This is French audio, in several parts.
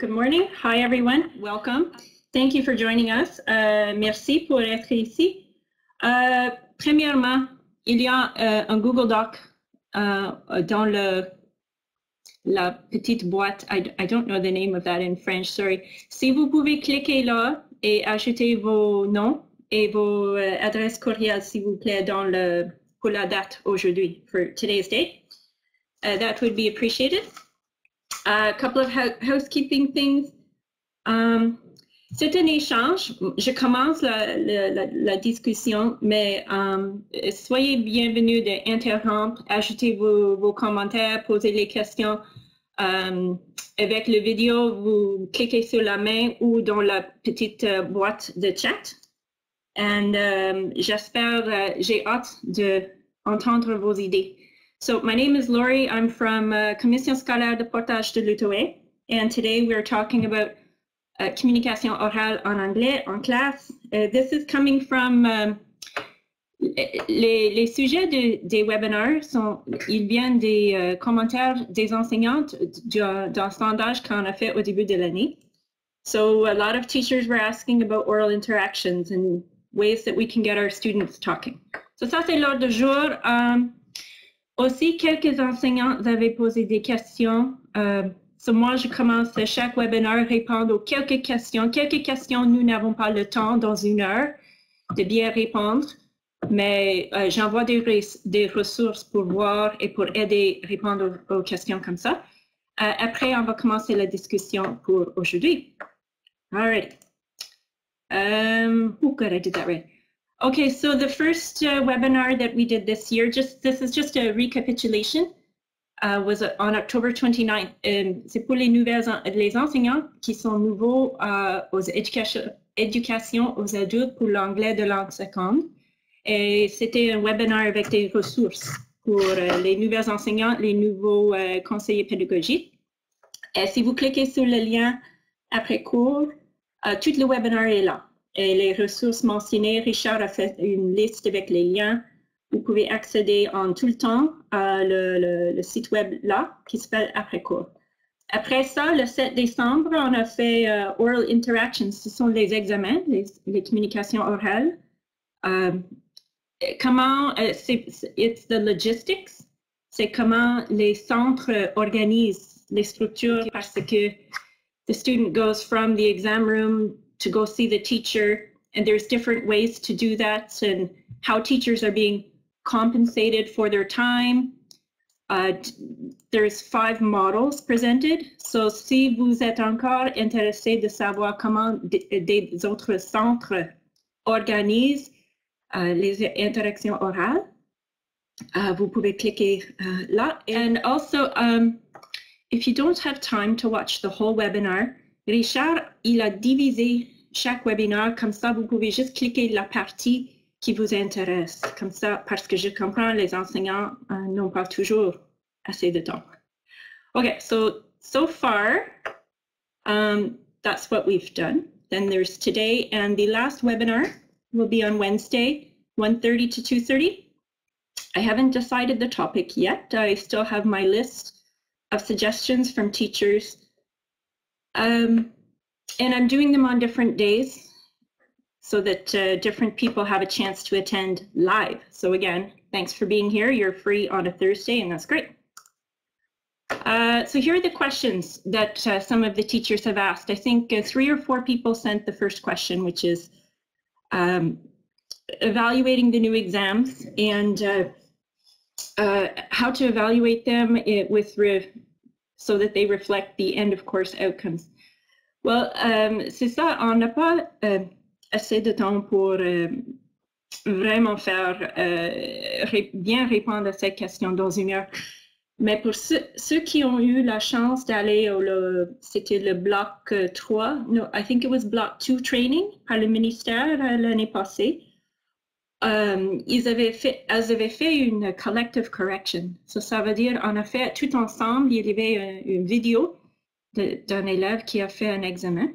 Good morning. Hi, everyone. Welcome. Thank you for joining us. Euh, merci pour être ici. Euh, premièrement, il y a euh, un Google Doc dans la petite boîte. I, I don't know the name of that in French, sorry. Si vous pouvez cliquer là et ajouter vos noms et vos adresses courriel, s'il vous plaît, dans pour la date aujourd'hui, for today's date, uh, that would be appreciated. A couple of housekeeping things. Um, c'est un échange. Je commence la, discussion, mais um, soyez bienvenus d'interrompre, ajoutez vos, commentaires, posez les questions. Um, avec le vidéo, vous cliquez sur la main ou dans la petite uh, boîte de chat. And um, j'espère, uh, j'ai hâte d'entendre vos idées. So my name is Laurie. I'm from uh, Commission Scolaire de Portage de l'Outaouais. And today we're talking about uh, communication orale en anglais en classe. Uh, this is coming from um, les, les, sujets de, des webinars sont, ils viennent des euh, commentaires des enseignantes d'un sondage qu'on a fait au début de l'année. So a lot of teachers were asking about oral interactions and ways that we can get our students talking. So ça, c'est l'ordre du jour. Um, aussi, quelques enseignants avaient posé des questions. Euh, so moi, je commence chaque webinaire répondre aux quelques questions. Quelques questions, nous n'avons pas le temps dans une heure de bien répondre, mais euh, j'envoie des, ressources pour voir et pour aider à répondre aux, questions comme ça. Euh, après, on va commencer la discussion pour aujourd'hui. All right. Um, I did that right. Okay, so the first uh, webinar that we did this year, just this is just a recapitulation, uh, was on October 29th. Um, C'est pour les, nouvelles, les enseignants qui sont nouveaux uh, aux éducation, éducation aux adultes pour l'anglais de langue seconde. Et c'était un webinaire avec des ressources pour euh, les nouveaux enseignants, les nouveaux euh, conseillers pédagogiques. Et si vous cliquez sur le lien après cours, euh, tout le webinaire est là. Et les ressources mentionnées, Richard a fait une liste avec les liens. Vous pouvez accéder en tout le temps à le, site web là, qui s'appelle Après cours. Après ça, le 7 décembre, on a fait euh, Oral Interactions. Ce sont les examens, les, communications orales. Euh, comment, c'est it's the logistics. C'est comment les centres organisent les structures parce que the student goes from the exam room to go see the teacher and there's different ways to do that and how teachers are being compensated for their time uh, there's five models presented. So, si vous êtes encore intéressé de savoir comment des autres centres organisent uh, les interactions orales, uh, vous pouvez cliquer uh, là. And also, um, if you don't have time to watch the whole webinar, Richard, il a divisé chaque webinaire, comme ça, vous pouvez juste cliquer la partie qui vous intéresse. Comme ça, parce que je comprends, les enseignants euh, n'ont pas toujours assez de temps. Okay, so, so far, um, that's what we've done. Then there's today, and the last webinar will be on Wednesday, 1.30 to 2.30. I haven't decided the topic yet. I still have my list of suggestions from teachers. Um, and I'm doing them on different days so that uh, different people have a chance to attend live. So again, thanks for being here. You're free on a Thursday, and that's great. Uh, so here are the questions that uh, some of the teachers have asked. I think uh, three or four people sent the first question, which is um, evaluating the new exams and uh, uh, how to evaluate them with so that they reflect the end of course outcomes. Well, um, c'est ça, on n'a pas euh, assez de temps pour euh, vraiment faire euh, ré bien répondre à cette question dans une heure. Mais pour ceux, ceux qui ont eu la chance d'aller au, c'était le bloc 3, no, I think it was block 2 training par le ministère l'année passée. Um, ils avaient fait, elles avaient fait une collective correction. Ça veut dire, en effet, tout ensemble, il y avait une, une vidéo d'un élève qui a fait un examen.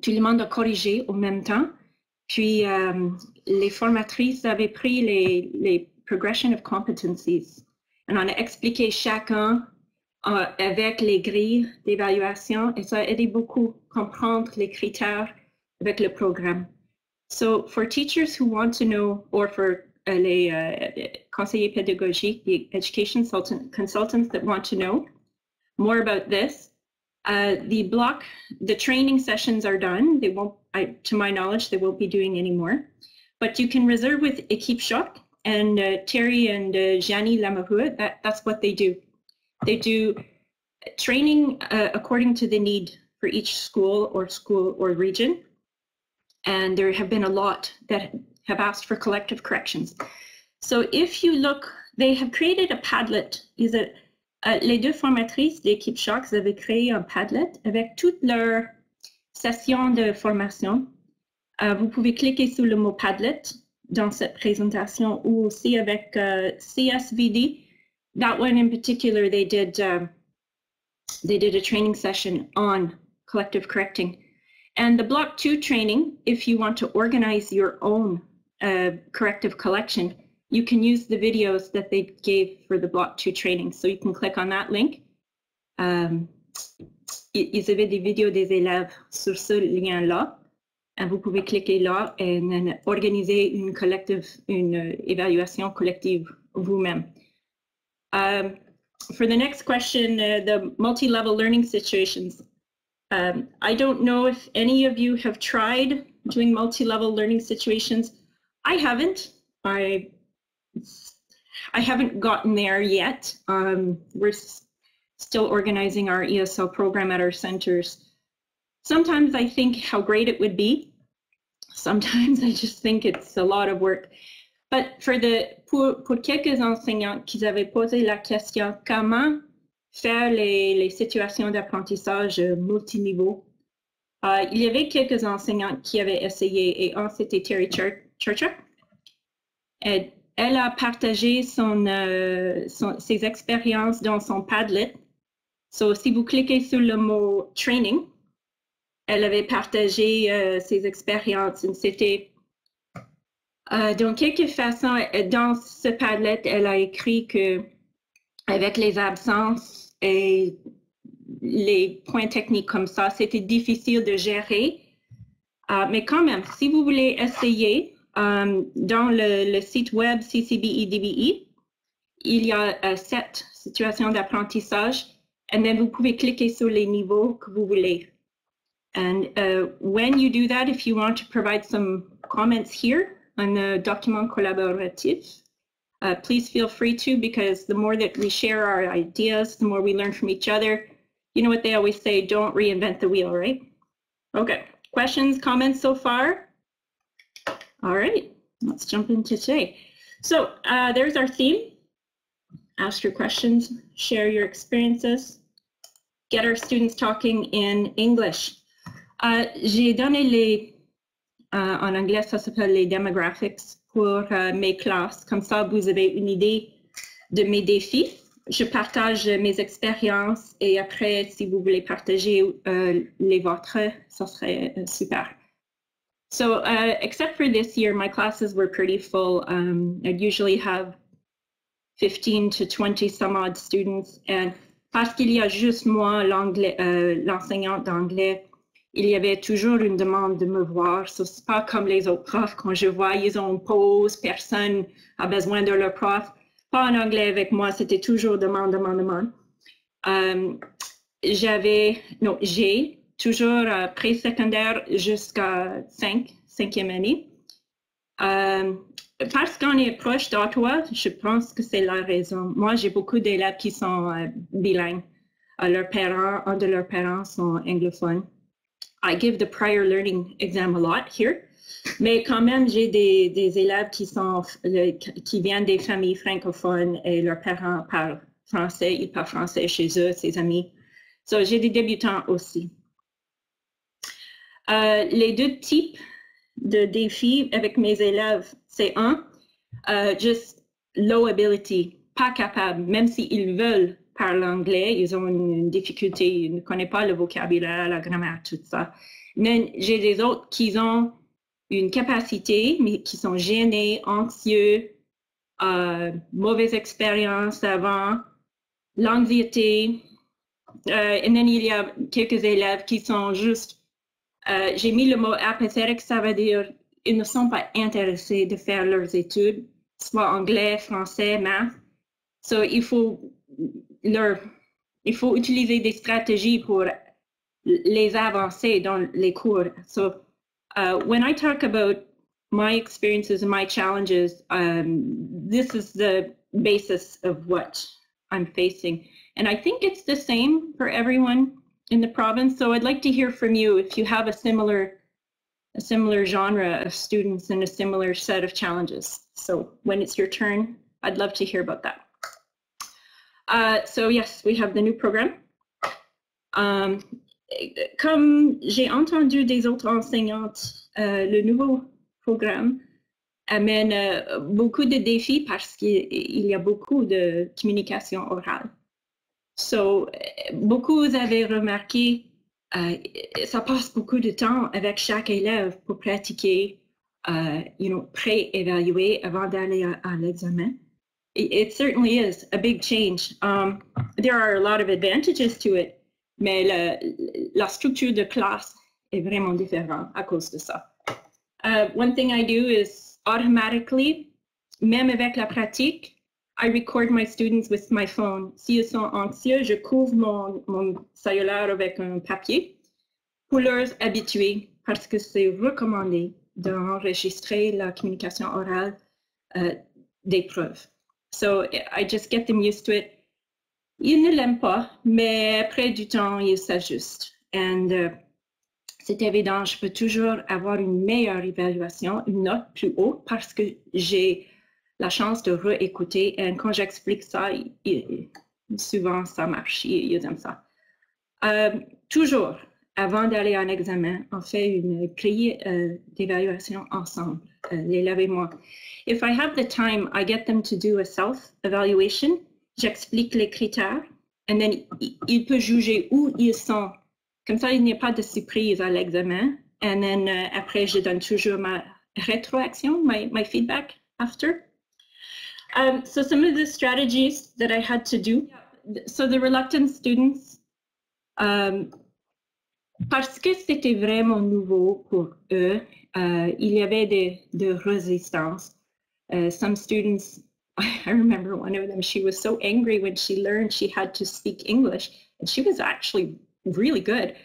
Tout le monde a corrigé au même temps. Puis, euh, les formatrices avaient pris les, les progression of competencies. Et on a expliqué chacun euh, avec les grilles d'évaluation et ça a aidé beaucoup à comprendre les critères avec le programme. So for teachers who want to know, or for uh, les uh, conseillers pédagogiques, the education consultant, consultants that want to know more about this, uh, the block, the training sessions are done. They won't, I, to my knowledge, they won't be doing anymore. But you can reserve with Equipe Shock and uh, Terry and uh, Gianni. That, that's what they do. They do training uh, according to the need for each school or school or region. And there have been a lot that have asked for collective corrections. So if you look, they have created a Padlet. Is it, uh, les deux formatrices d'équipe Shocks avaient créé un Padlet avec toutes leurs sessions de formation. Uh, vous pouvez cliquer sur le mot Padlet dans cette présentation ou aussi avec uh, CSVD. That one in particular, they did um, they did a training session on collective correcting. And the block two training, if you want to organize your own uh, corrective collection, you can use the videos that they gave for the block two training. So you can click on that link. Um, ils avaient des vidéos des élèves sur ce lien-là. Vous pouvez cliquer là et organiser une collective, une euh, évaluation collective vous-même. Um, for the next question, uh, the multi-level learning situations. Um, I don't know if any of you have tried doing multi-level learning situations. I haven't. I I haven't gotten there yet. Um, we're still organizing our ESL program at our centers. Sometimes I think how great it would be. Sometimes I just think it's a lot of work. But for the, pour, pour quelques enseignants qui avaient posé la question comment faire les, les situations d'apprentissage multiniveau, uh, il y avait quelques enseignants qui avaient essayé et un c'était Terry Churcher. Elle, a partagé euh, son, ses expériences dans son Padlet. So, si vous cliquez sur le mot training, elle avait partagé euh, ses expériences. C'était euh, donc, quelque façon, dans ce Padlet, elle a écrit que avec les absences et les points techniques comme ça, c'était difficile de gérer. Euh, mais quand même, si vous voulez essayer, euh, dans le, site web CCBE-DBE, il y a euh, sept situations d'apprentissage et vous pouvez cliquer sur les niveaux que vous voulez. And uh, when you do that, if you want to provide some comments here, on the document collaboratif. Uh, please feel free to because the more that we share our ideas, the more we learn from each other. You know what they always say, don't reinvent the wheel, right? Okay, questions, comments so far? All right, let's jump into today. So uh, there's our theme. Ask your questions, share your experiences, get our students talking in English. Uh, J'ai donné les Euh, en anglais, ça s'appelle les demographics pour euh, mes classes. Comme ça, vous avez une idée de mes défis. Je partage mes expériences et après, si vous voulez partager euh, les vôtres, ça serait super. So, except for this year, my classes were pretty full. Um, usually have 15 to 20 some odd students. And parce qu'il y a juste moi, l'enseignante d'anglais, il y avait toujours une demande de me voir. Ce n'est pas comme les autres profs, quand je vois, ils ont une pause, personne a besoin de leur prof. Pas en anglais avec moi, c'était toujours demande, demande, demande. Euh, j'avais, non, j'ai toujours euh, pré-secondaire jusqu'à 5, cinquième année. Euh, parce qu'on est proche d'Ottawa, je pense que c'est la raison. Moi, j'ai beaucoup d'élèves qui sont bilingues. leurs parents, un de leurs parents sont anglophones. I give the prior learning exam a lot here. Mais quand même, j'ai des, élèves qui, sont, qui viennent des familles francophones et leurs parents parlent français, ils parlent français chez eux, ses amis. So, j'ai des débutants aussi. Euh, les deux types de défis avec mes élèves, c'est un, uh, just low ability, pas capable, même s'ils veulent parlent anglais, ils ont une, difficulté, ils ne connaissent pas le vocabulaire, la grammaire, tout ça. Mais j'ai des autres qui ont une capacité, mais qui sont gênés, anxieux, euh, mauvaise expérience avant, l'anxiété, et then il y a quelques élèves qui sont juste, j'ai mis le mot apathétique, ça veut dire ils ne sont pas intéressés de faire leurs études, soit anglais, français, maths. So, il faut leur, il faut utiliser des stratégies pour les avancer dans les cours. So, uh, when I talk about my experiences and my challenges, um, this is the basis of what I'm facing. And I think it's the same for everyone in the province. So I'd like to hear from you if you have a similar a similar genre of students and a similar set of challenges. So when it's your turn, I'd love to hear about that. Uh, so yes, we have the new program. Um, comme j'ai entendu des autres enseignantes, uh, le nouveau programme amène uh, beaucoup de défis parce qu'il y a beaucoup de communication orale. So, beaucoup avaient remarqué euh, ça passe beaucoup de temps avec chaque élève pour pratiquer, you know, pré-évaluer avant d'aller à l'examen. It, certainly is a big change. Um, there are a lot of advantages to it, mais la structure de classe est vraiment différente à cause de ça. Uh, one thing I do is automatically, même avec la pratique, I record my students with my phone. S'ils sont anxieux, je couvre mon, mon cellulaire avec un papier pour leur habituer parce que c'est recommandé d'enregistrer la communication orale uh, des preuves. So I just get them used to it. Ils ne l'aiment pas, mais après du temps, ils s'ajustent. And uh, c'est évident, je peux toujours avoir une meilleure évaluation, une note plus haute parce que j'ai la chance de réécouter. Et quand j'explique ça, souvent ça marche, ils, aiment ça. Euh, toujours, avant d'aller en examen, on fait une grille euh, d'évaluation ensemble, euh, l'élève et moi. If I have the time, I get them to do a self-evaluation. J'explique les critères, et then il peut juger où ils sont. Comme ça, il n'y a pas de surprise à l'examen. Et then après, je donne toujours ma rétroaction, my, my feedback after. Um, so some of the strategies that I had to do. So the reluctant students, um, parce que c'était vraiment nouveau pour eux, uh, il y avait de résistance. Uh, some students, I remember one of them, she was so angry when she learned she had to speak English, and she was actually really good.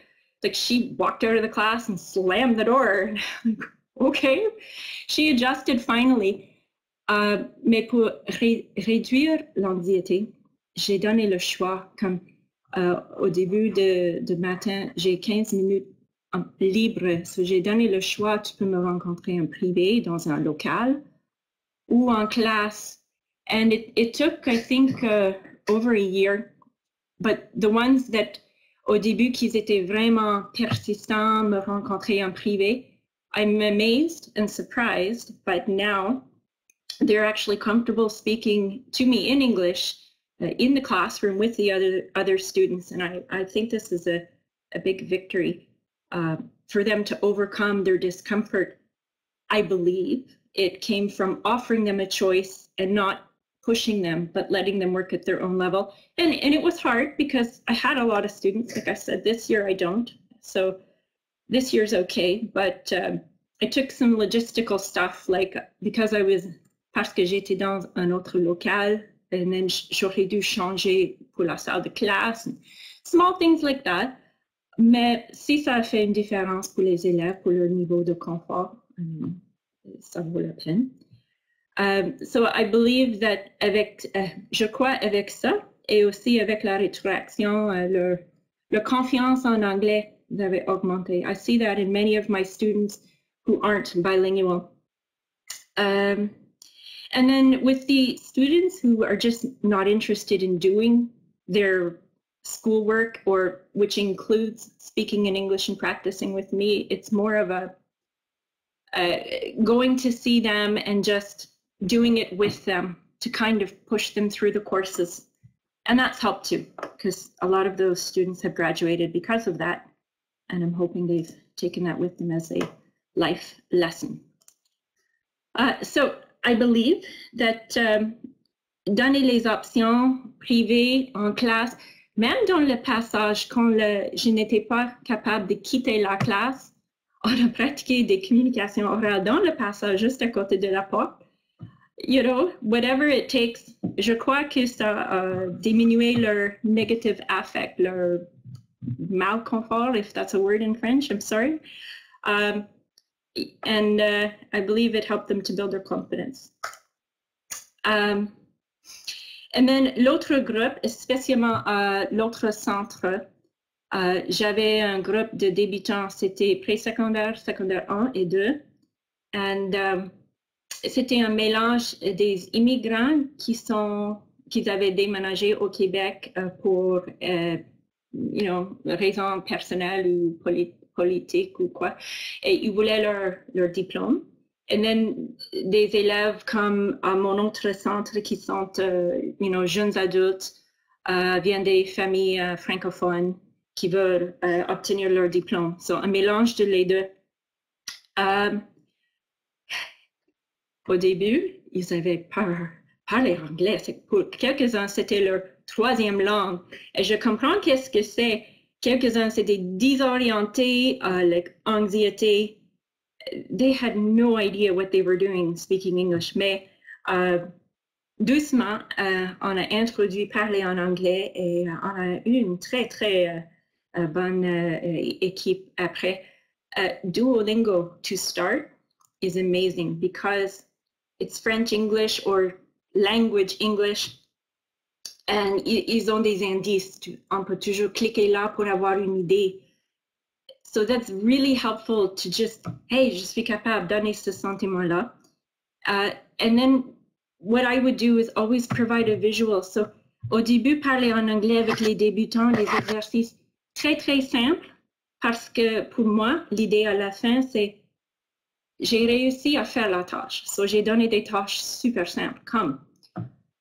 Like she walked out of the class and slammed the door. okay. She adjusted finally. Euh, mais pour réduire l'anxiété, j'ai donné le choix comme euh, au début de, matin, j'ai 15 minutes libre. j'ai donné le choix, tu peux me rencontrer en privé dans un local ou en classe. And it, it took, I think, uh, over a year. But the ones that, au début, qu'ils étaient vraiment persistants, me rencontrer en privé, I'm amazed and surprised, but now they're actually comfortable speaking to me in English in the classroom with the other other students. And I, I think this is a, a big victory uh, for them to overcome their discomfort. I believe it came from offering them a choice and not pushing them, but letting them work at their own level. And, and it was hard because I had a lot of students. Like I said, this year I don't. So this year's okay, but um, I took some logistical stuff, like because I was parce que j'étais dans un autre local, then j'aurais dû changer pour la salle de classe. Small things like that. Mais si ça fait une différence pour les élèves, pour leur niveau de confort, um, ça vaut la peine. Um, so I believe that avec, uh, je crois avec ça et aussi avec la rétroaction, uh, leur, leur confiance en anglais avait augmenté. I see that in many of my students who aren't bilingual. Um, and then with the students who are just not interested in doing their schoolwork or which includes speaking in English and practicing with me, it's more of a uh, going to see them and just doing it with them to kind of push them through the courses. And that's helped too, because a lot of those students have graduated because of that. And I'm hoping they've taken that with them as a life lesson. Uh, so I believe that um, donner les options privées en classe, même dans le passage, quand je n'étais pas capable de quitter la classe, on a pratiqué des communications orales dans le passage juste à côté de la porte. You know, whatever it takes, je crois que ça a diminué leur negative affect, leur malconfort, if that's a word in French, I'm sorry. Um, and uh, I believe it helped them to build their confidence. Um, and then l'autre groupe, spécialement uh, l'autre centre, uh, j'avais un groupe de débutants, c'était pré-secondaire, secondaire 1 et 2. And um, c'était un mélange des immigrants qui avaient déménagé au Québec uh, pour you know, raisons personnelles ou politiques ou quoi. Et ils voulaient leur, leur diplôme. Et then des élèves comme à mon autre centre qui sont, uh, you know, jeunes adultes, uh, viennent des familles uh, francophones qui veulent obtenir leur diplôme. So, un mélange de les deux. Au début, ils avaient peur. Parler anglais, pour quelques-uns, c'était leur troisième langue. Et je comprends qu'est-ce que c'est. Quelques-uns, c'était désorientés, uh, like anxiété, they had no idea what they were doing speaking English. Mais uh, doucement, uh, on a introduit parler en anglais et on a eu une très, très bonne équipe après. Duolingo to start is amazing because it's French English or language English. And ils ont des indices. On peut toujours cliquer là pour avoir une idée So that's really helpful to just, hey, je suis capable, donner ce sentiment-là. Uh, and then what I would do is always provide a visual. So au début, parler en anglais avec les débutants, les exercices très, très simples, parce que pour moi, l'idée à la fin, c'est j'ai réussi à faire la tâche. So j'ai donné des tâches super simples, comme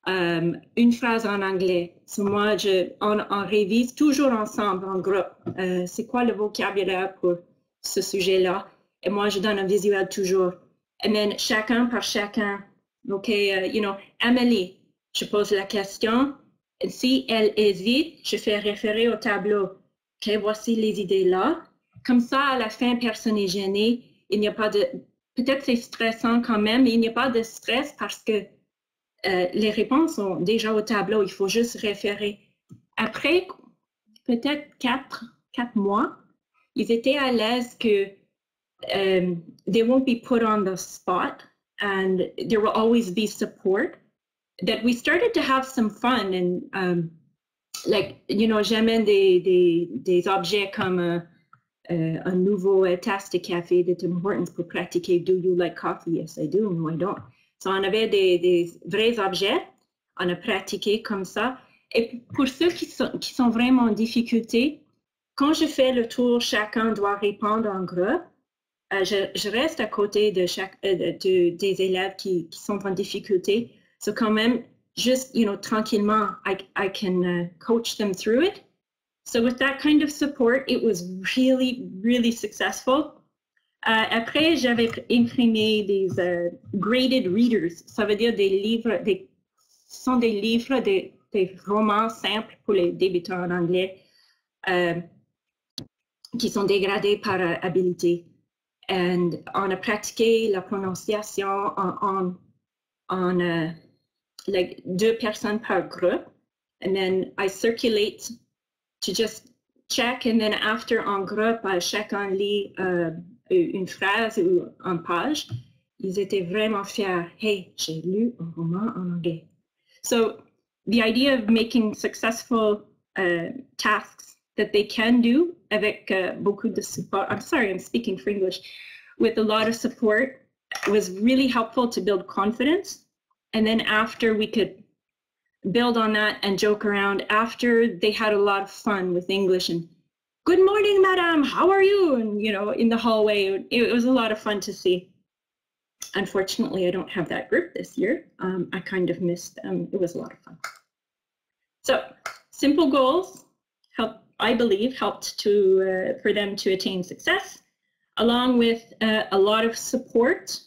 euh, une phrase en anglais. moi, je, on, révise toujours ensemble en groupe. Euh, c'est quoi le vocabulaire pour ce sujet-là? Et moi, je donne un visuel toujours. Et then, chacun par chacun. OK, uh, you know, Amélie, je pose la question. Et si elle hésite, je fais référer au tableau. OK, voici les idées là. Comme ça, à la fin, personne n'est gêné. Il n'y a pas de. Peut-être c'est stressant quand même, mais il n'y a pas de stress parce que euh, les réponses sont déjà au tableau, il faut juste référer. Après peut-être quatre, quatre mois, ils étaient à l'aise que um, they won't be put on the spot and there will always be support. That we started to have some fun and um, like, you know, j'amène des, des, des objets comme uh, uh, un nouveau tasse de café de Tim Hortons pour pratiquer Do you like coffee? Yes, I do. No, I don't. So, on avait des, vrais objets, on a pratiqué comme ça. Et pour ceux qui sont, vraiment en difficulté, quand je fais le tour, chacun doit répondre en groupe. Euh, je, reste à côté de euh, de, des élèves qui, sont en difficulté. So quand même, juste, you know, tranquillement, I, I can uh, coach them through it. So with that kind of support, it was really, really successful. Euh, après, j'avais imprimé des euh, graded readers. Ça veut dire des livres, des, sont des livres, des, romans simples pour les débutants en anglais euh, qui sont dégradés par habilité. Et on a pratiqué la prononciation en, deux personnes par groupe. And then I circulate to just check. And then after en groupe, chacun lit une phrase ou une page, ils étaient vraiment fiers. Hey, j'ai lu un roman en anglais. So the idea of making successful uh, tasks that they can do avec uh, beaucoup de support. I'm sorry, I'm speaking for English. With a lot of support was really helpful to build confidence. And then after we could build on that and joke around after they had a lot of fun with English and good morning, madam, how are you? And, you know, in the hallway, it, was a lot of fun to see. Unfortunately, I don't have that group this year. Um, I kind of missed them. It was a lot of fun. So simple goals help, I believe, helped to uh, for them to attain success, along with uh, a lot of support,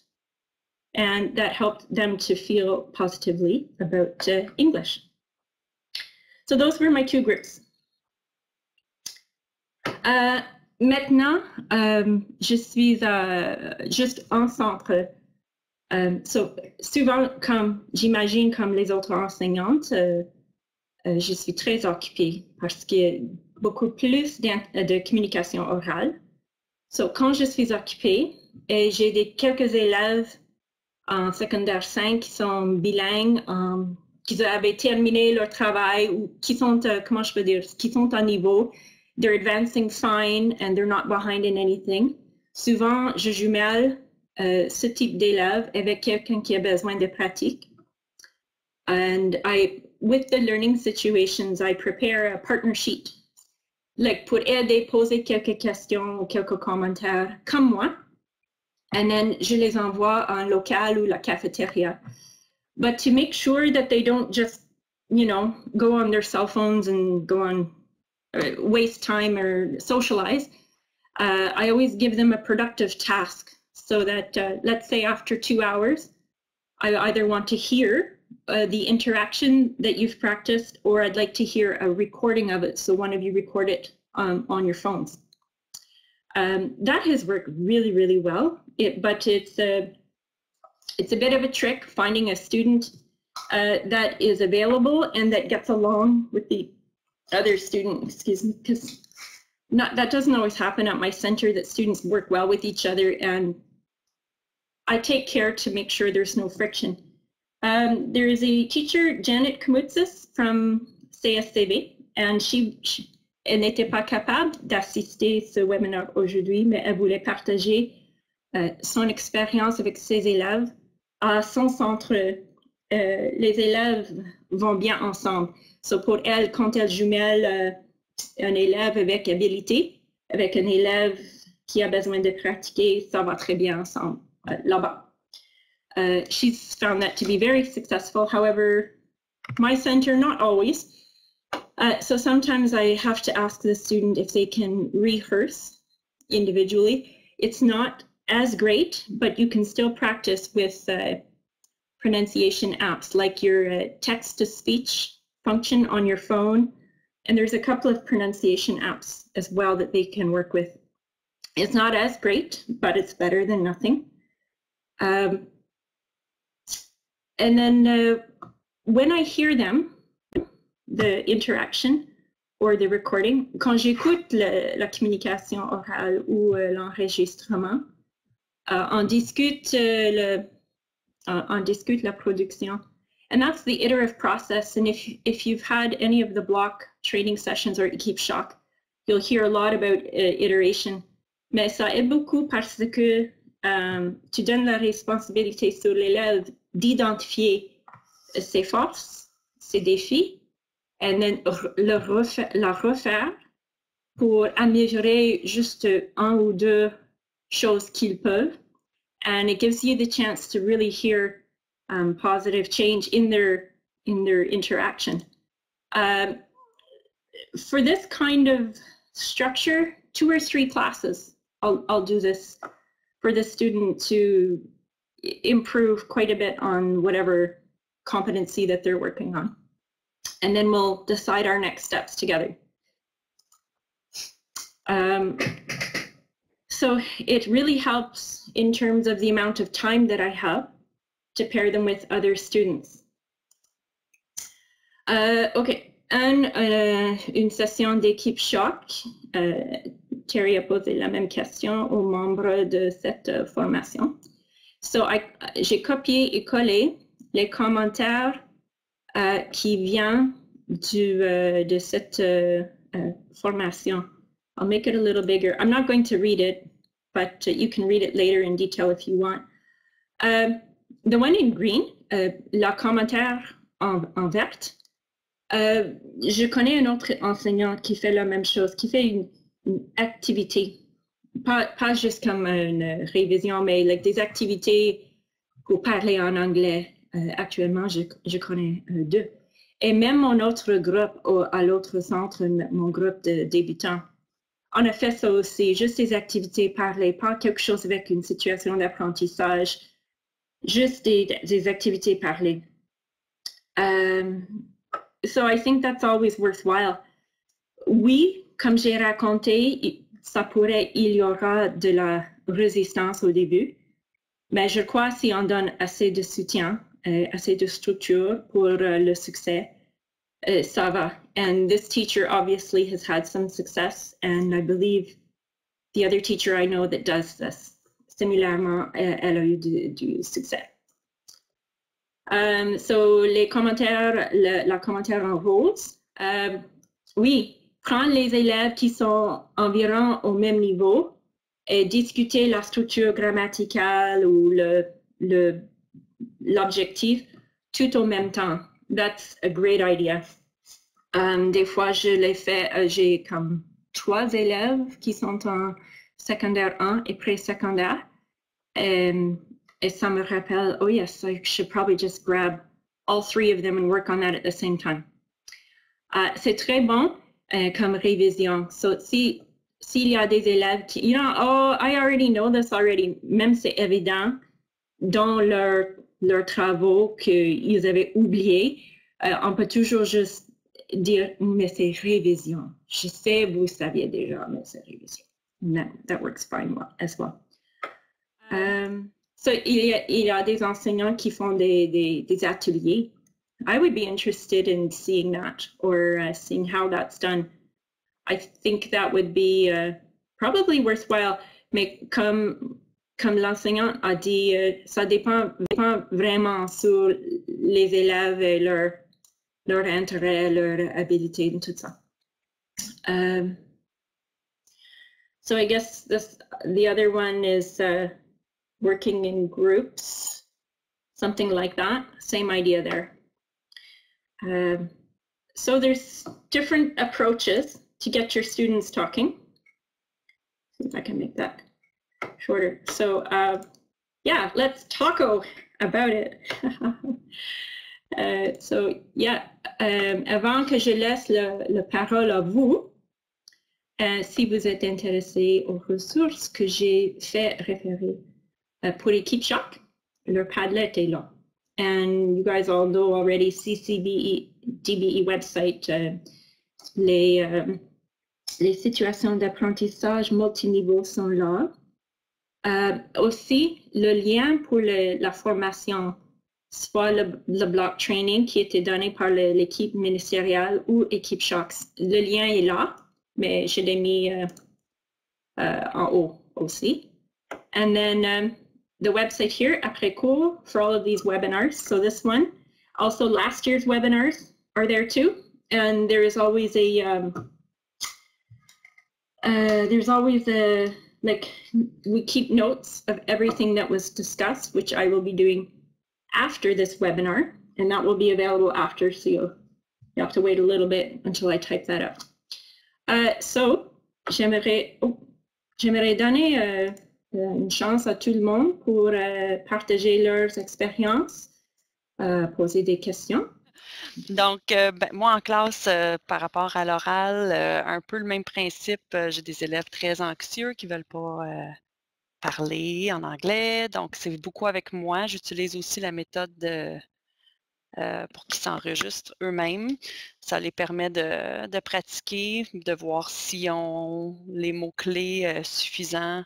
and that helped them to feel positively about uh, English. So those were my two groups. Euh, maintenant, euh, je suis euh, juste en centre. So, souvent, comme j'imagine, comme les autres enseignantes, je suis très occupée parce qu'il y a beaucoup plus de, communication orale. So, quand je suis occupée et j'ai quelques élèves en secondaire 5 qui sont bilingues, qui avaient terminé leur travail ou qui sont, comment je peux dire, qui sont à niveau, they're advancing fine and they're not behind in anything. Souvent, je jumelle euh, ce type d'élève avec quelqu'un qui a besoin de pratique. And I, with the learning situations, I prepare a partner sheet, like pour aider, poser quelques questions ou quelques commentaires comme moi. And then je les envoie en local ou la cafétéria. But to make sure that they don't just, you know, go on their cell phones and go on, waste time or socialize, uh, I always give them a productive task so that, uh, let's say after two hours, I either want to hear uh, the interaction that you've practiced or I'd like to hear a recording of it. So one of you record it um, on your phones. Um, that has worked really, really well, it, but it's a, it's a bit of a trick finding a student uh, that is available and that gets along with the other student, excuse me, because not that doesn't always happen at my center that students work well with each other and I take care to make sure there's no friction. Um, there is a teacher, Janet Kamutsis from CSCB, and she, she elle n'était pas capable d'assister ce webinaire aujourd'hui, mais elle voulait partager euh, son expérience avec ses élèves. À son centre, euh, les élèves vont bien ensemble. So pour elle, quand elle jumelle euh, un élève avec habilité, avec un élève qui a besoin de pratiquer, ça va très bien ensemble uh, là-bas. Uh, she's found that to be very successful. However, my center, not always. Uh, so sometimes I have to ask the student if they can rehearse individually. It's not as great, but you can still practice with uh, pronunciation apps like your uh, text to speech function on your phone. And there's a couple of pronunciation apps as well that they can work with. It's not as great, but it's better than nothing. Um, and then uh, when I hear them, the interaction or the recording, quand j'écoute la communication orale ou uh, l'enregistrement, uh, on discute uh, le, on discute la production. And that's the iterative process. And if, if you've had any of the block training sessions or Keep Shock, you'll hear a lot about iteration. Mais ça aide beaucoup parce que um, tu donnes la responsabilité sur l'élève d'identifier ses forces, ses défis, et then le la refaire pour améliorer juste un ou deux choses qu'ils peuvent. And it gives you the chance to really hear um, positive change in their in their interaction. Um, for this kind of structure, two or three classes, I'll, I'll do this for the student to improve quite a bit on whatever competency that they're working on. And then we'll decide our next steps together. Um, so it really helps in terms of the amount of time that I have to pair them with other students. Uh, ok, Un, uh, une session d'équipe choc. Uh, Terry a posé la même question aux membres de cette uh, formation. So, I j'ai copié et collé les commentaires uh, qui viennent du, uh, de cette formation. I'll make it a little bigger. I'm not going to read it, but you can read it later in detail if you want. Um, the one in green, la commentaire en, en verte, je connais un autre enseignant qui fait la même chose, qui fait une, activité pas, juste comme une révision, mais des activités pour parler en anglais. Euh, actuellement, je, connais euh, deux. Et même mon autre groupe à l'autre centre, mon groupe de débutants, on a fait ça aussi, juste des activités parler, pas quelque chose avec une situation d'apprentissage, juste des, activités parler. Um, so I think that's always worthwhile. Oui, comme j'ai raconté, ça pourrait, il y aura de la résistance au début. Mais je crois si on donne assez de soutien, euh, assez de structure pour euh, le succès, uh, ça va. And this teacher obviously has had some success, and I believe the other teacher I know that does this similarement, elle a eu du, du succès. Um, so les commentaires, le, la commentaire en rose. Um, oui, prendre les élèves qui sont environ au même niveau et discuter la structure grammaticale ou le, le, l'objectif tout au même temps. That's a great idea. Um, des fois, je l'ai fait, uh, j'ai comme trois élèves qui sont en secondaire 1 et pré-secondaire. Um, et ça me rappelle, oh yes, I should probably just grab all three of them and work on that at the same time. Uh, c'est très bon comme révision. So, si s'il y a des élèves qui, you know, oh, I already know this already, même c'est évident dans leurs leurs travaux qu'ils avaient oublié, on peut toujours juste dire, mais c'est révision. Je sais, vous saviez déjà, mais c'est révision. That, that works fine well, as well. Um, so il y, a, il y a des enseignants qui font des, des, des ateliers. I would be interested in seeing that or uh, seeing how that's done. I think that would be uh, probably worthwhile. Mais comme, comme l'enseignant a dit, uh, ça dépend, dépend, vraiment sur les élèves et leur, habilité et tout ça. Um, so I guess this the other one is uh, working in groups, something like that. Same idea there. Uh, so there's different approaches to get your students talking. See if I can make that shorter. So uh, yeah, let's taco about it. uh, so yeah, um, avant que je laisse le parole à vous, uh, si vous êtes intéressé aux ressources que j'ai fait référer uh, pour l'équipe Shock, leur Padlet est là. And you guys all know already CCBE, DBE website, les, les situations d'apprentissage multiniveau sont là. Aussi, le lien pour la formation, soit le, le, block training qui était donné par l'équipe ministérielle ou équipe Shocks. Le lien est là, mais je l'ai mis uh, uh, en haut aussi. And then um, the website here, après cours, for all of these webinars. So this one, also last year's webinars are there too. And there is always a, um, uh, there's always a, like, we keep notes of everything that was discussed, which I will be doing after this webinar. And that will be available after, so you'll, you have to wait a little bit until I type that up. Uh, so, j'aimerais, oh, donner uh, Euh, une chance à tout le monde pour euh, partager leurs expériences, euh, poser des questions. Donc, ben, moi en classe, par rapport à l'oral, un peu le même principe. J'ai des élèves très anxieux qui ne veulent pas parler en anglais. Donc, c'est beaucoup avec moi. J'utilise aussi la méthode pour qu'ils s'enregistrent eux-mêmes. Ça les permet de, de, pratiquer, de voir s'ils ont les mots-clés suffisants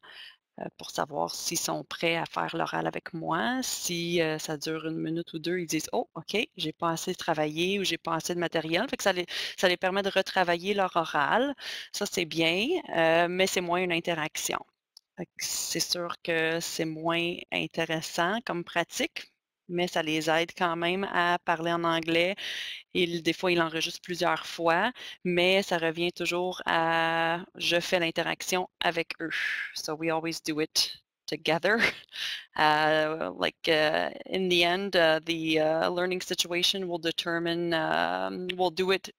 euh, pour savoir s'ils sont prêts à faire l'oral avec moi. Si euh, ça dure une minute ou deux, ils disent Oh, OK, j'ai pas assez travaillé ou j'ai pas assez de matériel. Ça, les, ça les permet de retravailler leur oral. Ça, c'est bien, euh, mais c'est moins une interaction. C'est sûr que c'est moins intéressant comme pratique, mais ça les aide quand même à parler en anglais. Et des fois, ils enregistrent plusieurs fois, mais ça revient toujours à je fais l'interaction avec eux. So we always do it together. Uh, like uh, in the end, uh, the uh, learning situation will determine, um, we'll do it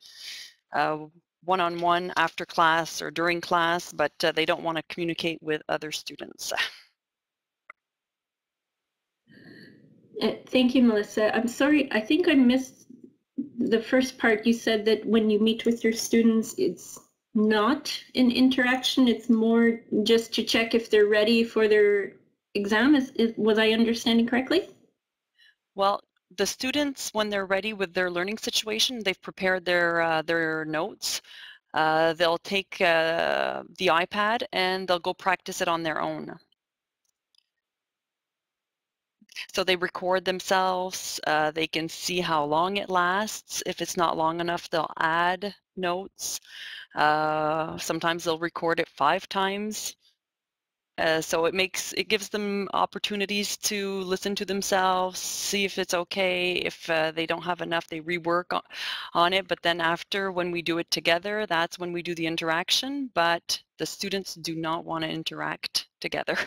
one-on-one -on -one after class or during class, but uh, they don't want to communicate with other students. Uh, thank you, Melissa. I'm sorry, I think I missed the first part. You said that when you meet with your students, it's not an interaction, it's more just to check if they're ready for their exam. Is, is was I understanding correctly? Well, the students, when they're ready with their learning situation, they've prepared their uh, their notes. uh, they'll take uh, the iPad and they'll go practice it on their own. So they record themselves. Uh, they can see how long it lasts. If it's not long enough, they'll add notes. Uh, sometimes they'll record it five times. Uh, so it makes it gives them opportunities to listen to themselves, see if it's okay. If uh, they don't have enough, they rework on, on it. But then after, when we do it together, that's when we do the interaction. But the students do not want to interact together.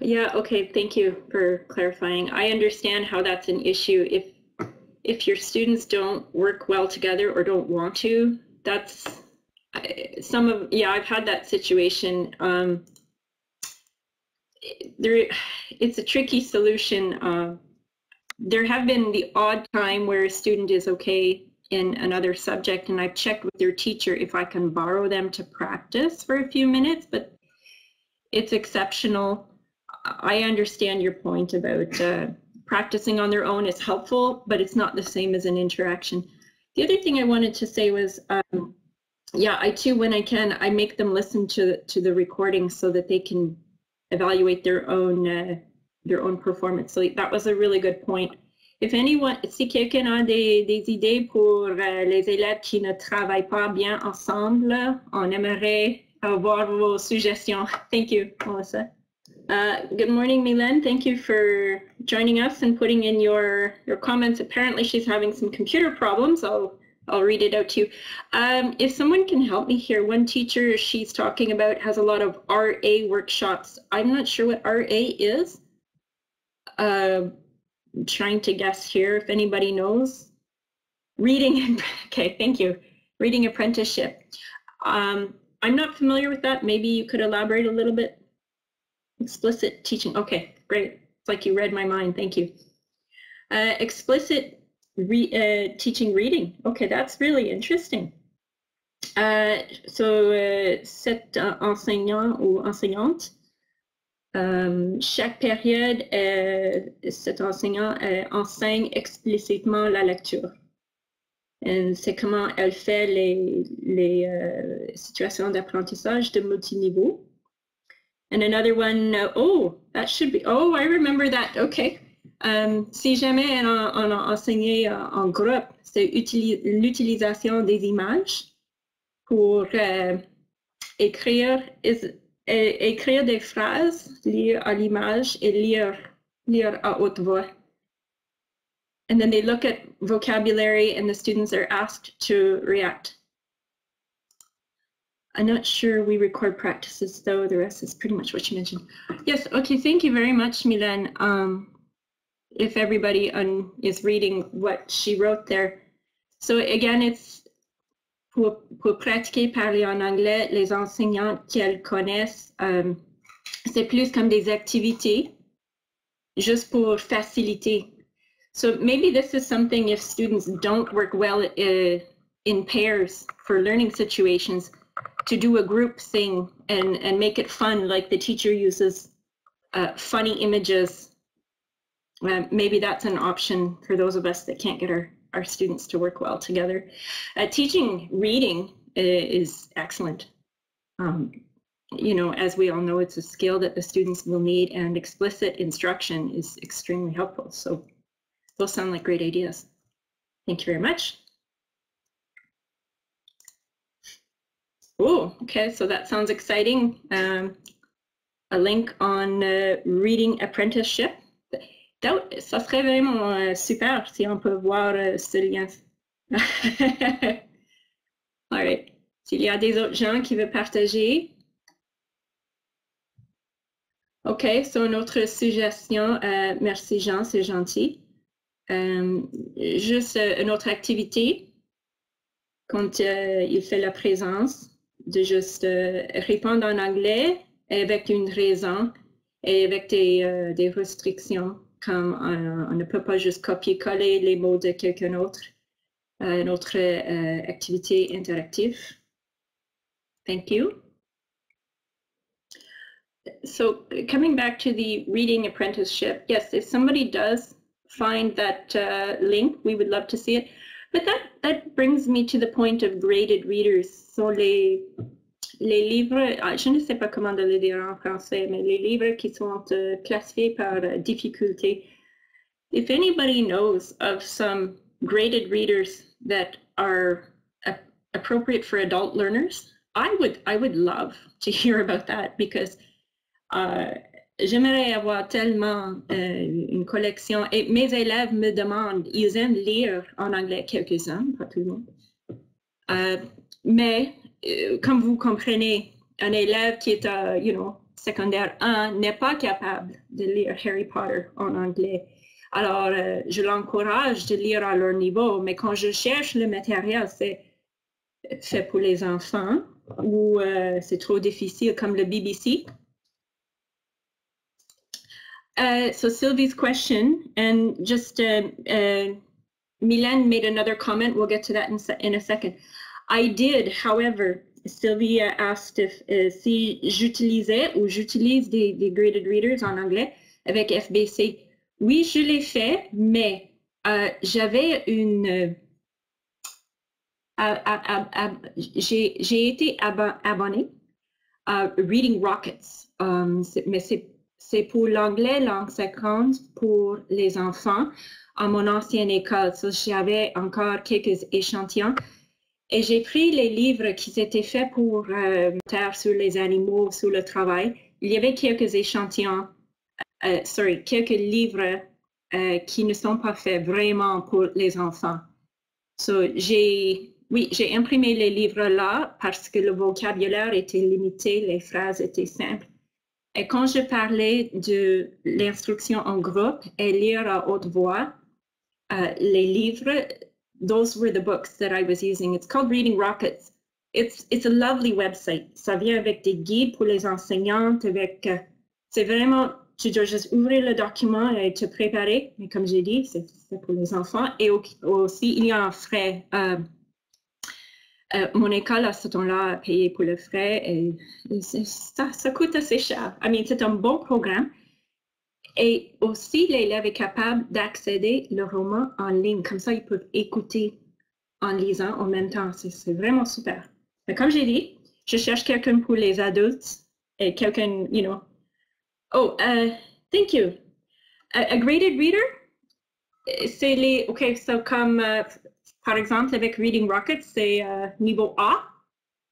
Yeah, okay, thank you for clarifying. I understand how that's an issue. If if your students don't work well together or don't want to, that's some of yeah i've had that situation um, there it's a tricky solution uh, there have been the odd time where a student is okay in another subject and i've checked with their teacher if i can borrow them to practice for a few minutes but it's exceptional. I understand your point about uh, practicing on their own is helpful but it's not the same as an interaction. The other thing i wanted to say was um, yeah, I too, when I can, I make them listen to to the recording so that they can evaluate their own uh, their own performance. So that was a really good point. If anyone, si quelqu'un a des, des idées pour euh, les élèves qui ne travaillent pas bien ensemble, on aimerait avoir vos suggestions. Thank you, Melissa. Uh, good morning, Mylène. Thank you for joining us and putting in your, your comments. Apparently she's having some computer problems. I'll I'll read it out to you. Um, if someone can help me here, one teacher she's talking about has a lot of RA workshops. I'm not sure what RA is. Uh, I'm trying to guess here if anybody knows. Reading, okay, thank you. Reading apprenticeship. Um, I'm not familiar with that. Maybe you could elaborate a little bit. Explicit teaching. Okay, great. It's like you read my mind. Thank you. Uh, explicit re, uh, teaching reading. Okay, that's really interesting. Uh, so, uh, cet enseignant ou enseignante, um, chaque période, uh, cet enseignant uh, enseigne explicitement la lecture. C'est comment elle fait les, les uh, situations d'apprentissage de multiniveau. And another one, oh, that should be, oh, I remember that. Okay. Euh, si jamais on, on a enseigné euh, en groupe, c'est l'utilisation des images pour euh, écrire, écrire des phrases, lire à l'image et lire, lire à haute voix. And then they look at vocabulary and the students are asked to react. I'm not sure we record practices though, the rest is pretty much what you mentioned. Yes, okay, thank you very much, Milan. Um, if everybody is reading what she wrote there. So again, it's pour, pour pratiquer parler en anglais, les enseignants qu'elles connaissent, um, c'est plus comme des activités, juste pour faciliter. So maybe this is something if students don't work well uh, in pairs for learning situations, to do a group thing and, and make it fun, like the teacher uses uh, funny images uh, maybe that's an option for those of us that can't get our, our students to work well together. Uh, teaching reading is excellent. Um, you know, as we all know, it's a skill that the students will need and explicit instruction is extremely helpful. So those sound like great ideas. Thank you very much. Oh, okay, so that sounds exciting. Um, a link on uh, reading apprenticeship ça serait vraiment euh, super si on peut voir euh, ce lien. S'il y a des autres gens qui veulent partager. OK, c'est une autre suggestion. Euh, merci Jean, c'est gentil. juste une autre activité quand il fait la présence, de juste répondre en anglais avec une raison et avec des restrictions on, ne peut pas juste copier-coller les mots de quelqu'un d'autre. Euh, euh, activité interactive. Thank you. So coming back to the reading apprenticeship, yes, if somebody does find that uh, link, we would love to see it. But that, that brings me to the point of graded readers. Sont les, les livres, ah, je ne sais pas comment de le dire en français, mais les livres qui sont euh, classifiés par euh, difficulté. If anybody knows of some graded readers that are appropriate for adult learners, I would I would love to hear about that because uh, j'aimerais avoir tellement euh, une collection. Et mes élèves me demandent, ils aiment lire en anglais quelques-uns, pas tout le monde. Euh, mais euh, comme vous comprenez, un élève qui est à, you know, secondaire 1 n'est pas capable de lire Harry Potter en anglais. Alors, je l'encourage de lire à leur niveau, mais quand je cherche le matériel, c'est fait pour les enfants ou c'est trop difficile comme le BBC. So Sylvie's question, and just uh, made another comment. We'll get to that in a second. I did, however, Sylvie asked if uh, si j'utilisais ou j'utilise des, graded readers en anglais avec FBC. Oui, je l'ai fait, mais euh, j'avais une. Euh, j'ai été abonné à Reading Rockets, um, mais c'est pour l'anglais langue seconde pour les enfants à mon ancienne école. J'avais encore quelques échantillons. Et j'ai pris les livres qui étaient faits pour euh, sur les animaux, sur le travail. Il y avait quelques échantillons, euh, sorry, quelques livres euh, qui ne sont pas faits vraiment pour les enfants. So, j'ai, oui, j'ai imprimé les livres là parce que le vocabulaire était limité, les phrases étaient simples. Et quand je parlais de l'instruction en groupe et lire à haute voix, uh, les livres, those were the books that I was using. It's called Reading Rockets. It's, it's a lovely website. Ça vient avec des guides pour les enseignantes, avec, uh, c'est vraiment, tu dois juste ouvrir le document et te préparer. Mais comme j'ai dit, c'est pour les enfants. Et aussi, il y a un frais. Uh, euh, mon école à ce temps-là a payé pour le frais et, ça, ça, coûte assez cher. I mean, c'est un bon programme. Et aussi, l'élève est capable d'accéder le roman en ligne. Comme ça, ils peuvent écouter en lisant en même temps. C'est vraiment super. Mais comme j'ai dit, je cherche quelqu'un pour les adultes et quelqu'un, you know. Oh, uh, thank you. A, graded reader, c'est les, OK, so comme uh, par exemple, avec Reading Rocket, c'est euh, niveau A.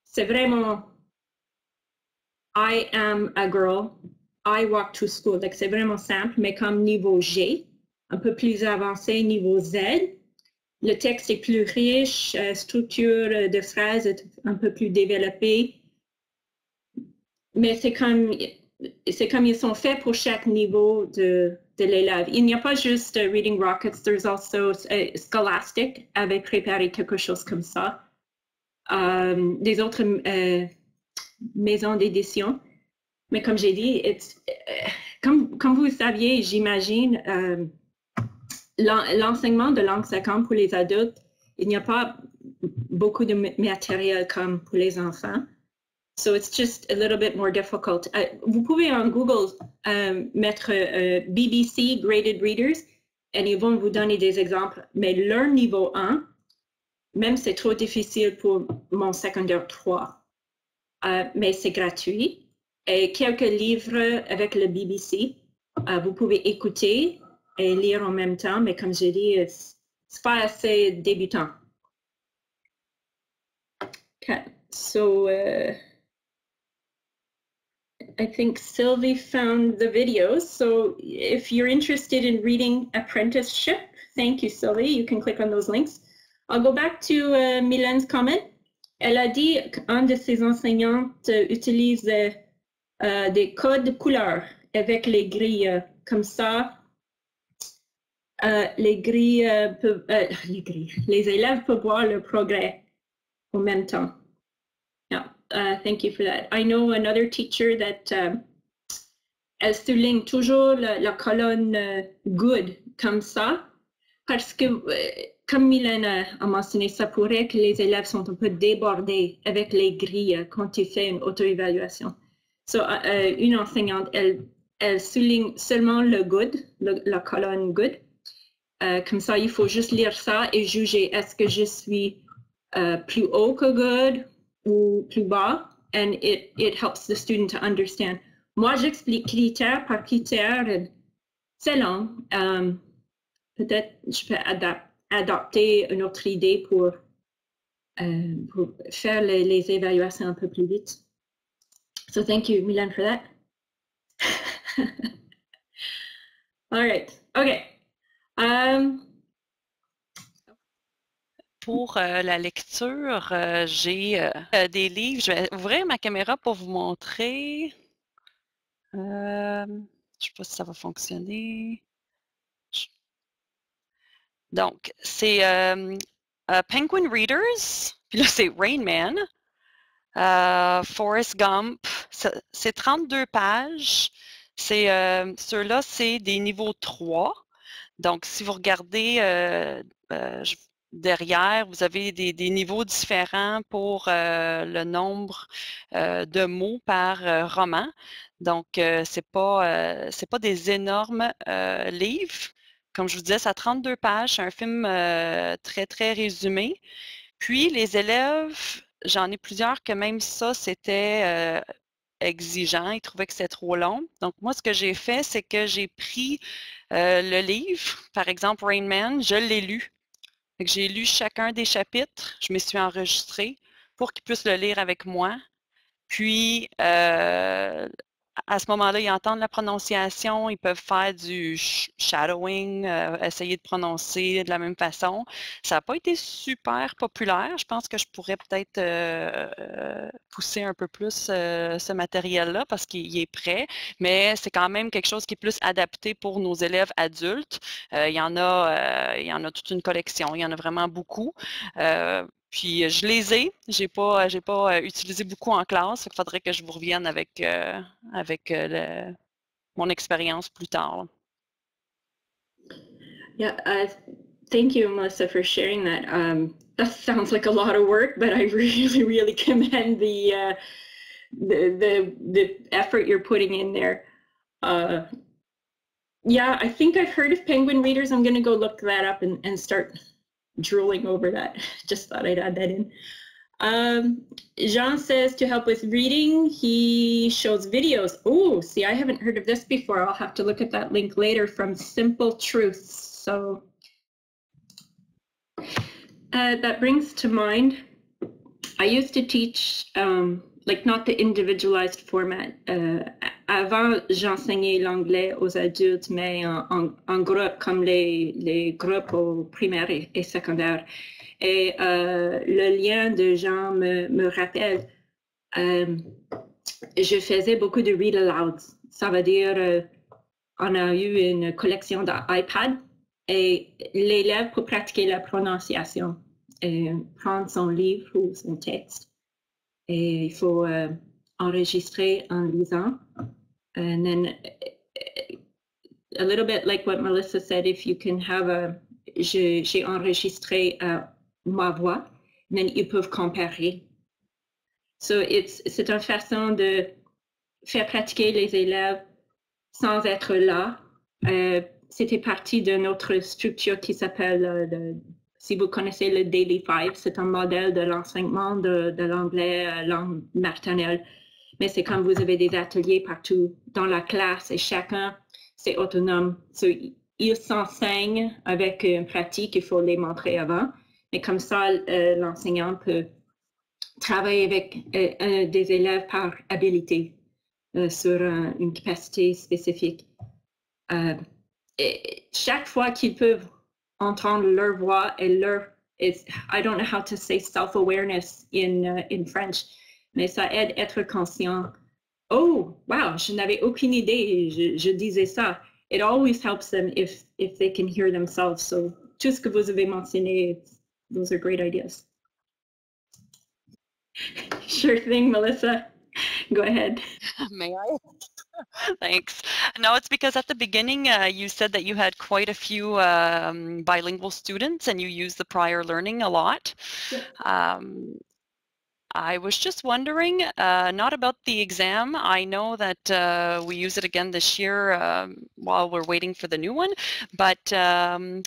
C'est vraiment I am a girl, I walk to school. c'est vraiment simple, mais comme niveau G, un peu plus avancé, niveau Z, le texte est plus riche, euh, structure de phrases un peu plus développée. Mais c'est comme, ils sont faits pour chaque niveau de, l'élève. Il n'y a pas juste uh, Reading Rockets, there's also uh, Scholastic avait préparé quelque chose comme ça. Um, des autres maisons d'édition. Mais comme j'ai dit, comme, comme, vous saviez, j'imagine, um, l'enseignement de langue seconde pour les adultes, il n'y a pas beaucoup de matériel comme pour les enfants. So it's just a little bit more difficult. Uh, vous pouvez en Google mettre BBC Graded Readers et ils vont vous donner des exemples. Mais leur niveau 1, même c'est trop difficile pour mon secondaire 3. Uh, mais c'est gratuit. Et quelques livres avec le BBC, uh, vous pouvez écouter et lire en même temps, mais comme j'ai dit, c'est pas assez débutant. Okay, so uh, I think Sylvie found the videos. So if you're interested in reading apprenticeship, thank you, Sylvie. You can click on those links. I'll go back to uh, Milen's comment. Elle a dit qu'un de ses enseignantes utilise euh, des codes couleurs avec les grilles. Comme ça, euh, euh, les élèves peuvent voir le progrès en même temps. Uh, thank you for that. I know another teacher that um, elle souligne toujours la, colonne good comme ça, parce que, comme Mylène a mentionné, ça pourrait que les élèves sont un peu débordés avec les grilles quand tu fais une auto-évaluation. So, uh, uh, une enseignante, elle, souligne seulement le good, la colonne good, Euh, comme ça, il faut juste lire ça et juger est-ce que je suis euh, plus haut que good ou plus bas? And it, it helps the student to understand. Moi, j'explique critère par critère. C'est long. Euh, peut-être je peux adapter une autre idée pour, faire les, évaluations un peu plus vite. So thank you, Milan, for that. All right. Okay. Um, pour euh, la lecture, euh, j'ai euh, des livres. Je vais ouvrir ma caméra pour vous montrer. je ne sais pas si ça va fonctionner. Donc, c'est Penguin Readers, puis là, c'est Rain Man, Forrest Gump. C'est 32 pages. C'est ceux-là, c'est des niveaux 3. Donc, si vous regardez euh, euh, derrière, vous avez des, niveaux différents pour euh, le nombre de mots par roman. Donc, ce n'est pas, pas des énormes livres. Comme je vous disais, ça a 32 pages. C'est un film très, très résumé. Puis, les élèves, j'en ai plusieurs que même ça, c'était exigeant, ils trouvaient que c'était trop long. Donc, moi, ce que j'ai fait, c'est que j'ai pris euh, le livre, par exemple Rain Man, je l'ai lu. J'ai lu chacun des chapitres, je me suis enregistrée pour qu'ils puissent le lire avec moi. Puis, euh, à ce moment-là, ils entendent la prononciation, ils peuvent faire du shadowing, euh, essayer de prononcer de la même façon. Ça n'a pas été super populaire. Je pense que je pourrais peut-être euh, euh, pousser un peu plus ce matériel-là parce qu'il est prêt, mais c'est quand même quelque chose qui est plus adapté pour nos élèves adultes. il, y en a, il y en a toute une collection, il y en a vraiment beaucoup. Puis euh, je les ai, j'ai pas, j'ai pas euh, utilisé beaucoup en classe. Il faudrait que je vous revienne avec, euh, avec mon expérience plus tard. Yeah, uh, thank you, Melissa, for sharing that. Um, that sounds like a lot of work, but I really, really commend the uh, the, the the effort you're putting in there. Uh, yeah, I think I've heard of Penguin Readers. I'm going to go look that up and start drooling over that. Just thought I'd add that in. Um, Jean says to help with reading, he shows videos. Oh, see, I haven't heard of this before. I'll have to look at that link later from Simple Truths. So uh, that brings to mind, I used to teach um, like not the individualized format. Uh, avant, j'enseignais l'anglais aux adultes, mais en, groupe, comme les, groupes au primaire et, et secondaire. Et euh, le lien de Jean me, rappelle, euh, je faisais beaucoup de read aloud. Ça veut dire, euh, on a eu une collection d'iPad et l'élève pour pratiquer la prononciation et prendre son livre ou son texte et il faut euh, enregistrer en lisant. And then a little bit like what Melissa said, if you can have a, j'ai enregistré uh, ma voix, then ils peuvent comparer. So it's, c'est une façon de faire pratiquer les élèves sans être là. Euh, C'était partie de notre structure qui s'appelle euh, si vous connaissez le Daily Five, c'est un modèle de l'enseignement de, l'anglais euh, langue maternelle. Mais c'est comme vous avez des ateliers partout dans la classe et chacun, c'est autonome. ils s'enseignent avec une pratique, il faut les montrer avant. Mais comme ça, euh, l'enseignant peut travailler avec euh, des élèves par habilité sur une capacité spécifique. chaque fois qu'ils peuvent entendre leur voix et leur I don't know how to say self-awareness in uh, in French, mais ça aide à être conscient. Oh, wow, je n'avais aucune idée, je, je, disais ça. It always helps them if if they can hear themselves. So tout ce que vous avez mentionné, those are great ideas. Sure thing, Melissa. Go ahead. May I? Thanks. No, it's because at the beginning uh, you said that you had quite a few um, bilingual students and you use the prior learning a lot. Yeah. Um, I was just wondering, uh, not about the exam. I know that uh, we use it again this year um, while we're waiting for the new one, but um,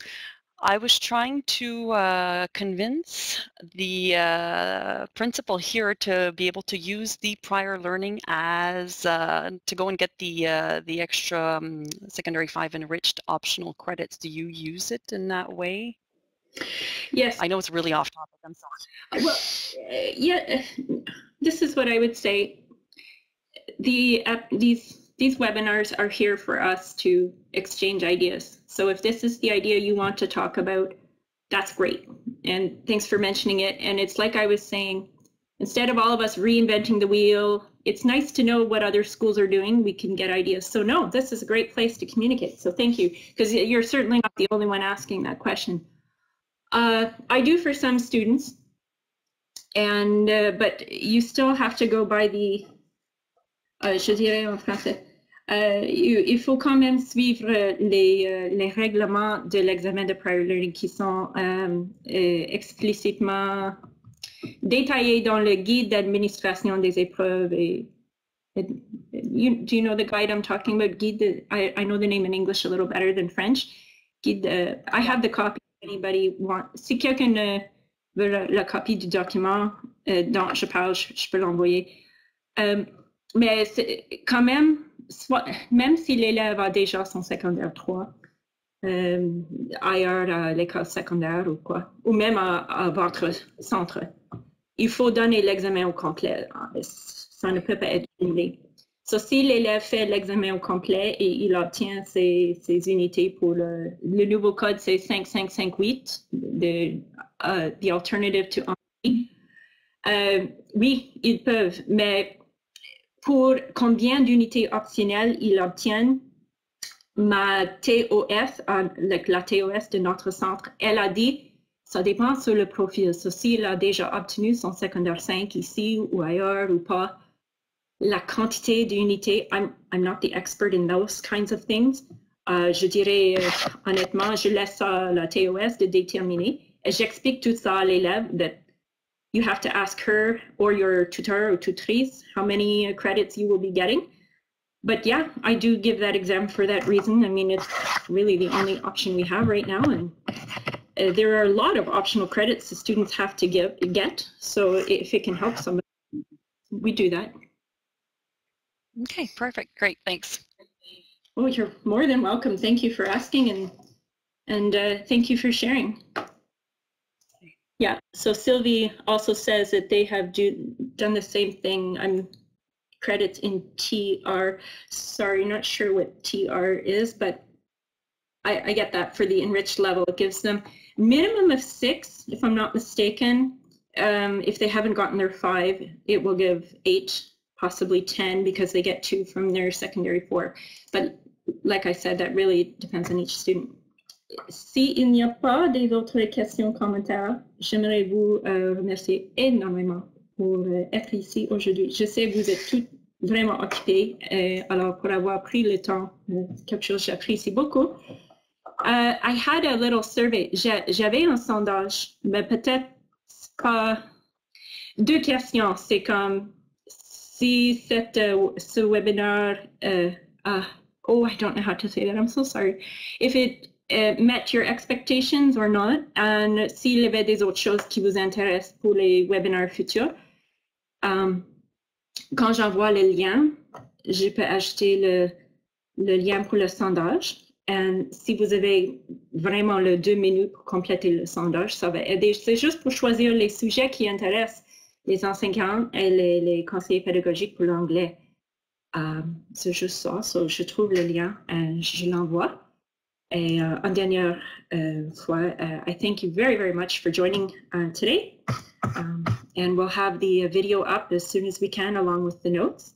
I was trying to uh, convince the uh, principal here to be able to use the prior learning as uh, to go and get the uh, the extra um, secondary five enriched optional credits. Do you use it in that way? Yes. I know it's really off topic. I'm sorry. Well, uh, yeah, this is what I would say. The uh, these these webinars are here for us to exchange ideas. So if this is the idea you want to talk about, that's great. And thanks for mentioning it. And it's like I was saying, instead of all of us reinventing the wheel, it's nice to know what other schools are doing. We can get ideas. So no, this is a great place to communicate. So thank you, because you're certainly not the only one asking that question. Uh, I do for some students, and uh, but you still have to go by the, uh, je dirais en français, euh, il faut quand même suivre les, euh, les règlements de l'examen de prior learning qui sont euh, explicitement détaillés dans le guide d'administration des épreuves. Et, you, do you know the guide I'm talking about? Guide, I, I know the name in English a little better than French. Guide, uh, I have the copy. Si quelqu'un veut la, copie du document euh, dont je parle, je, peux l'envoyer. Euh, mais quand même, même si l'élève a déjà son secondaire 3, euh, ailleurs à l'école secondaire ou quoi, ou même à, votre centre, il faut donner l'examen au complet. Ça ne peut pas être annulé. So, si l'élève fait l'examen au complet et il obtient ses, unités pour le, nouveau code, c'est 5558, de, uh, the alternative to euh, oui, ils peuvent, mais pour combien d'unités optionnelles ils obtiennent, ma TOS, la TOS de notre centre, elle a dit, ça dépend sur le profil. So, s'il a déjà obtenu son secondaire 5 ici ou ailleurs ou pas, la quantité d'unités, I'm, I'm not the expert in those kinds of things. Uh, je dirais euh, honnêtement, je laisse à la TOS de déterminer. Et j'explique tout ça à l'élève that you have to ask her or your tutor or tutrice how many credits you will be getting. But yeah, I do give that exam for that reason. I mean, it's really the only option we have right now. And uh, there are a lot of optional credits the students have to give, get. So if it can help somebody, we do that. Okay, perfect. Great. Thanks. Oh, you're more than welcome. Thank you for asking and and uh, thank you for sharing. Yeah, so Sylvie also says that they have do, done the same thing. I'm credits in TR. Sorry, not sure what TR is, but I, I get that for the enriched level. It gives them minimum of six, if I'm not mistaken. Um, if they haven't gotten their five, it will give eight possibly 10 because they get two from their secondary four. But like I said, that really depends on each student. S'il n'y a pas d'autres questions, commentaires, j'aimerais vous euh, remercier énormément pour euh, être ici aujourd'hui. Je sais que vous êtes tous vraiment occupés, et alors pour avoir pris le temps, euh, quelque chose j'apprécie beaucoup. Uh, I had a little survey. J'avais un sondage, mais peut-être pas. Deux questions. C'est comme see cette, uh, ce webinar, uh, uh, oh, I don't know how to say that, I'm so sorry. If it uh, met your expectations or not, and s'il y avait des autres choses qui vous intéressent pour les webinars futurs. Um, quand j'envoie le lien, je peux le, le lien pour le sondage. Et si vous avez vraiment le deux minutes pour compléter le sondage, ça va aider. C'est juste pour choisir les sujets qui intéressent les enseignants et les, les conseillers pédagogiques pour l'anglais. Euh, c'est juste ça. So, je trouve le lien et je l'envoie. Et uh, en dernière uh, fois, uh, I thank you very, very much for joining today. Um, and we'll have the video up as soon as we can along with the notes.